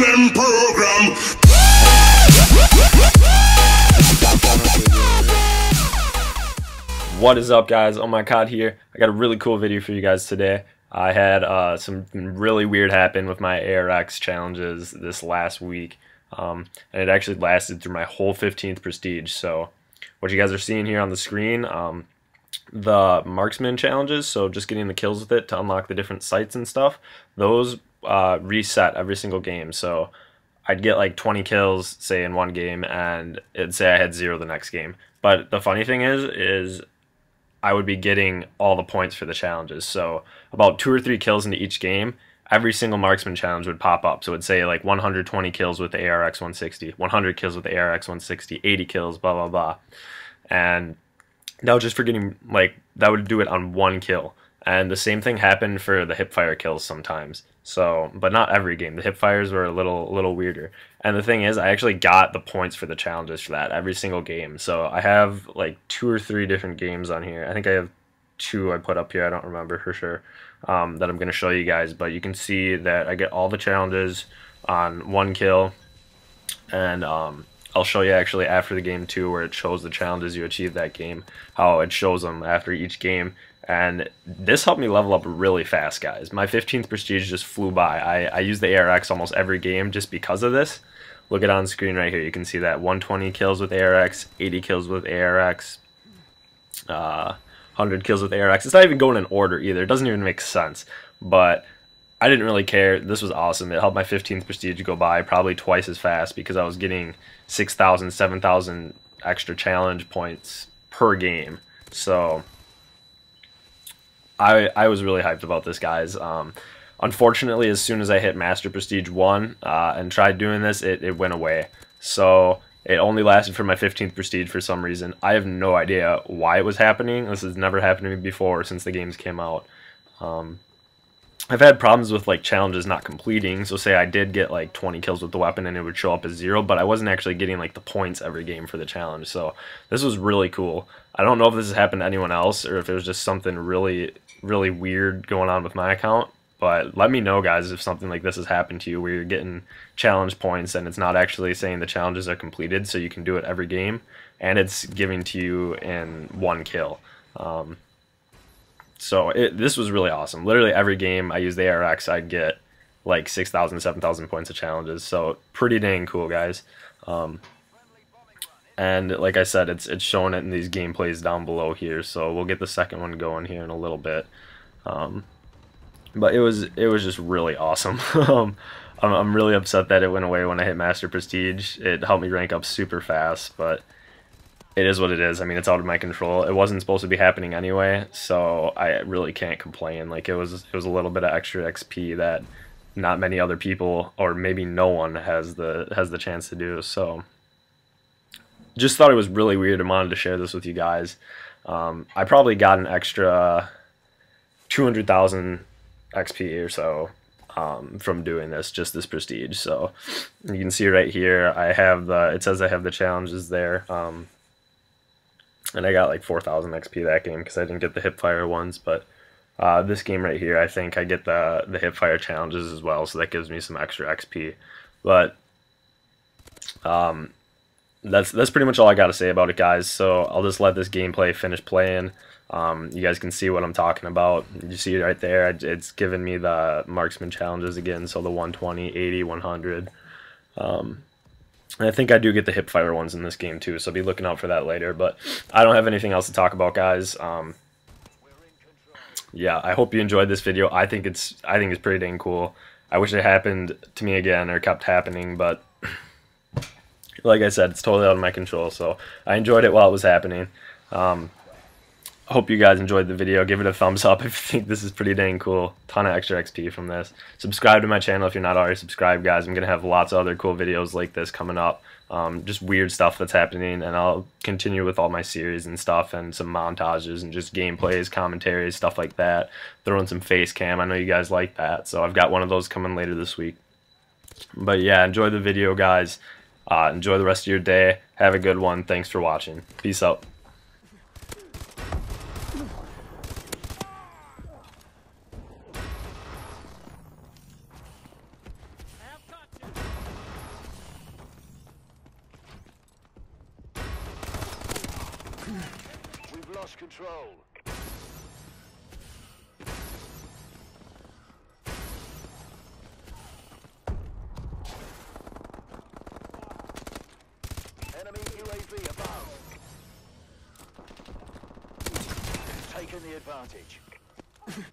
them program. What is up, guys? Oh my god, here. I got a really cool video for you guys today. I had uh, some really weird happen with my ARX challenges this last week. Um, and it actually lasted through my whole 15th prestige. So what you guys are seeing here on the screen um, the marksman challenges, so just getting the kills with it to unlock the different sights and stuff, those uh, reset every single game. So I'd get like 20 kills, say in one game, and it'd say I had zero the next game. But the funny thing is, is I would be getting all the points for the challenges. So about two or three kills into each game, every single marksman challenge would pop up. So it'd say like 120 kills with the ARX 160, 100 kills with the ARX 160, 80 kills, blah blah blah, and was just for getting like that would do it on one kill. And the same thing happened for the hipfire kills sometimes. So, but not every game. The hipfires were a little a little weirder. And the thing is, I actually got the points for the challenges for that every single game. So I have like two or three different games on here. I think I have two I put up here. I don't remember for sure um, that I'm going to show you guys. But you can see that I get all the challenges on one kill, and um, I'll show you actually after the game too, where it shows the challenges you achieve that game, how it shows them after each game. And this helped me level up really fast, guys. My 15th prestige just flew by. I, I use the ARX almost every game just because of this. Look at on screen right here. You can see that 120 kills with ARX, 80 kills with ARX, uh, 100 kills with ARX. It's not even going in order either. It doesn't even make sense. But I didn't really care. This was awesome. It helped my 15th prestige go by probably twice as fast because I was getting 6,000, 7,000 extra challenge points per game. So I I was really hyped about this, guys. Um, unfortunately, as soon as I hit Master Prestige 1 uh, and tried doing this, it, it went away. So it only lasted for my 15th Prestige for some reason. I have no idea why it was happening. This has never happened to me before since the games came out. Um, I've had problems with like challenges not completing. So say I did get like 20 kills with the weapon and it would show up as zero, but I wasn't actually getting like the points every game for the challenge. So this was really cool. I don't know if this has happened to anyone else or if it was just something really, really weird going on with my account. But let me know, guys, if something like this has happened to you where you're getting challenge points and it's not actually saying the challenges are completed, so you can do it every game, and it's giving to you in one kill. Um, so it, this was really awesome. Literally every game I use the ARX, I'd get like 6,000, 7,000 points of challenges. So pretty dang cool, guys. Um, and like I said, it's it's showing it in these gameplays down below here. So we'll get the second one going here in a little bit. Um, but it was it was just really awesome. um, I'm, I'm really upset that it went away when I hit Master Prestige. It helped me rank up super fast, but it is what it is. I mean, it's out of my control. It wasn't supposed to be happening anyway, so I really can't complain. Like it was, it was a little bit of extra XP that not many other people, or maybe no one, has the has the chance to do. So, just thought it was really weird and wanted to share this with you guys. Um, I probably got an extra two hundred thousand XP or so um, from doing this, just this prestige. So you can see right here, I have the. It says I have the challenges there. Um, and I got like 4,000 XP that game because I didn't get the hipfire ones, but uh, this game right here, I think I get the the hipfire challenges as well, so that gives me some extra XP. But um, that's that's pretty much all I got to say about it, guys. So I'll just let this gameplay finish playing. Um, you guys can see what I'm talking about. You see it right there. It's giving me the marksman challenges again. So the 120, 80, 100. Um, I think I do get the hip fire ones in this game too, so I'll be looking out for that later. But I don't have anything else to talk about, guys. Um, yeah, I hope you enjoyed this video. I think it's I think it's pretty dang cool. I wish it happened to me again or kept happening, but like I said, it's totally out of my control. So I enjoyed it while it was happening. Um, hope you guys enjoyed the video. Give it a thumbs up if you think this is pretty dang cool. Ton of extra XP from this. Subscribe to my channel if you're not already subscribed, guys. I'm going to have lots of other cool videos like this coming up. Um, just weird stuff that's happening, and I'll continue with all my series and stuff, and some montages and just gameplays, commentaries, stuff like that. Throwing some face cam. I know you guys like that, so I've got one of those coming later this week. But yeah, enjoy the video, guys. Uh, enjoy the rest of your day. Have a good one. Thanks for watching. Peace out. We've lost control. Enemy UAV above. Taking the advantage.